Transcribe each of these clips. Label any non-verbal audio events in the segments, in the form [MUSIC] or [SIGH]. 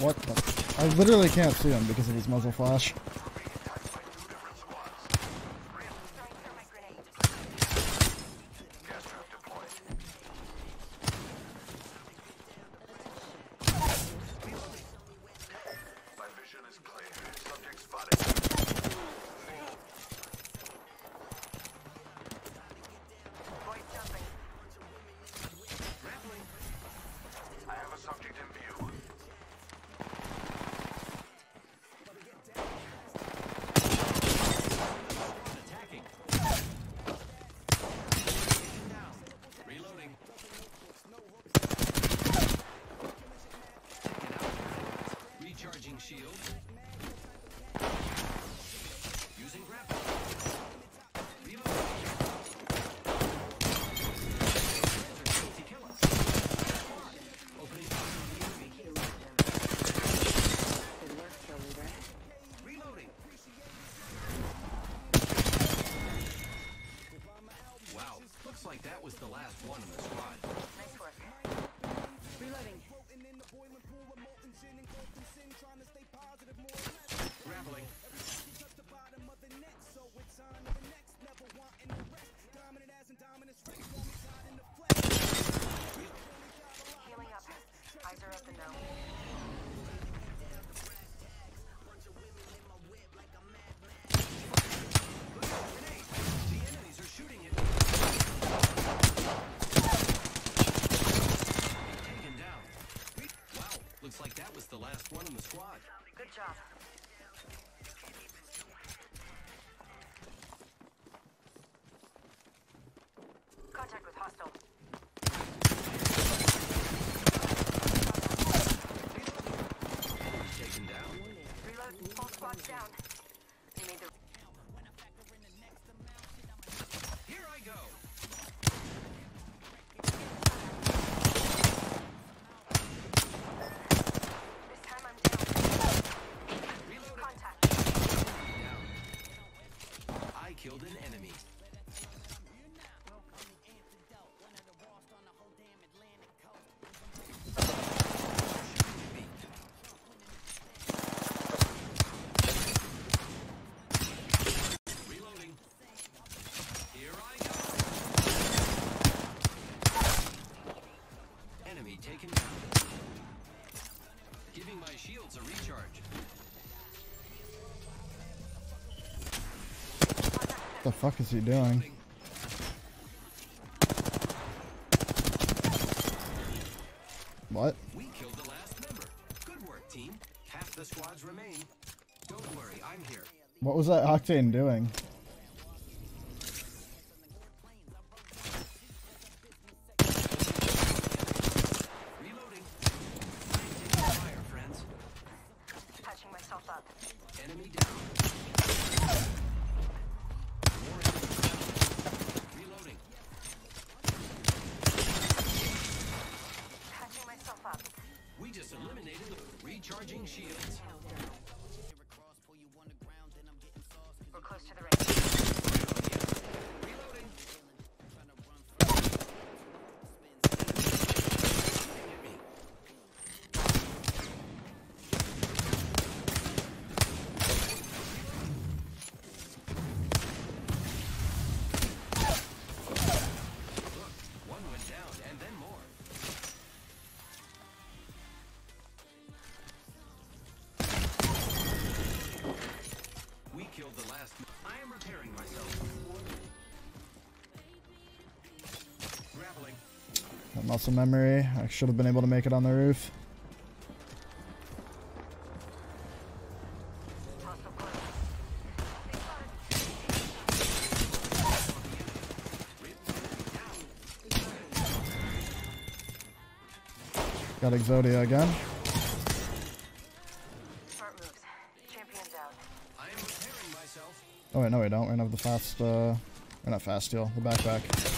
What the? I literally can't see him because of his muzzle flash. fuck is he doing? What? We killed the last member. Good work, team. Half the squads remain. Don't worry, I'm here. What was that octane doing? Charging shields. muscle memory. I should have been able to make it on the roof. Got Exodia again. Oh wait, no we don't. We don't have the fast, uh, we're not fast steel, the backpack.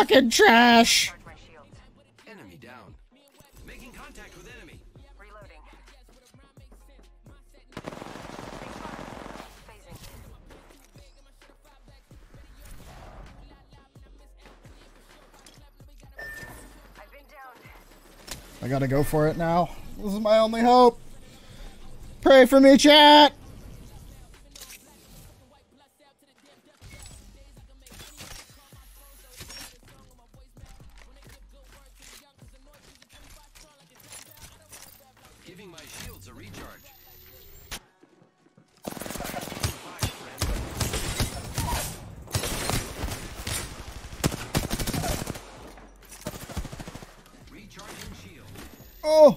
fucking trash. Enemy down. Making contact with enemy. Reloading. I gotta go for it now. This is my only hope. Pray for me, chat! Giving my shields a recharge. Oh!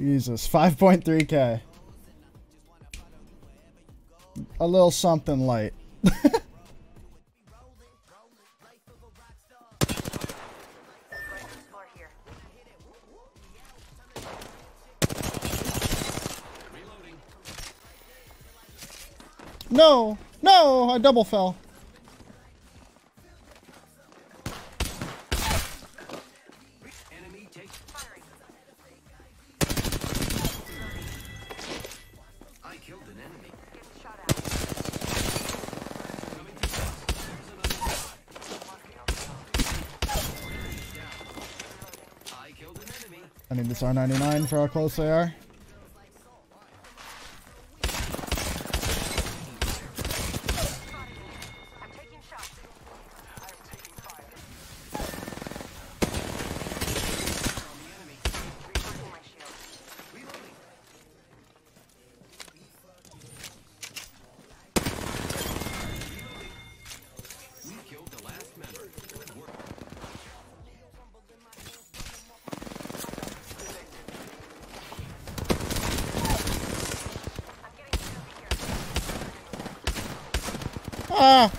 Jesus, 5.3k. A little something light. [LAUGHS] no! No! I double fell. I need this R99 for how close they are. là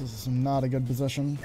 This is not a good position.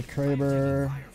A Kraber.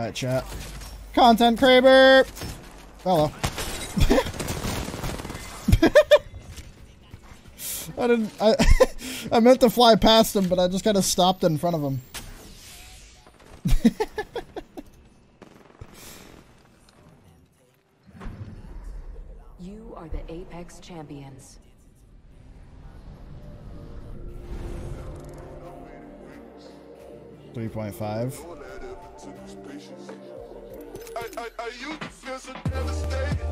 Alright, chat. Content Kraber! Hello. [LAUGHS] I didn't. I, [LAUGHS] I meant to fly past him, but I just kind of stopped in front of him. [LAUGHS] You are the Apex Champions. Three point five. I, I, I used to feel so devastated.